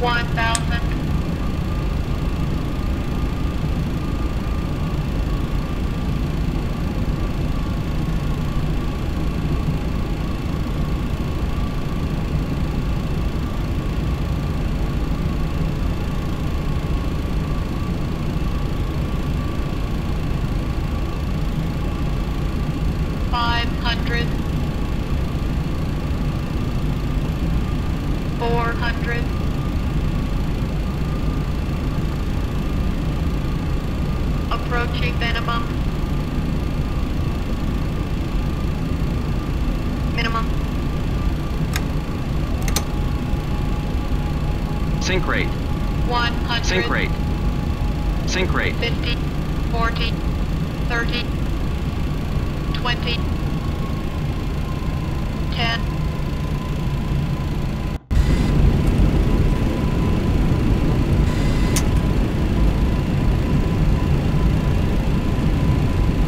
1,000. Five hundred. Four hundred. Approaching minimum. Minimum. Sink rate. One hundred. Sink rate. Sink rate. 50, 40, 30, 20,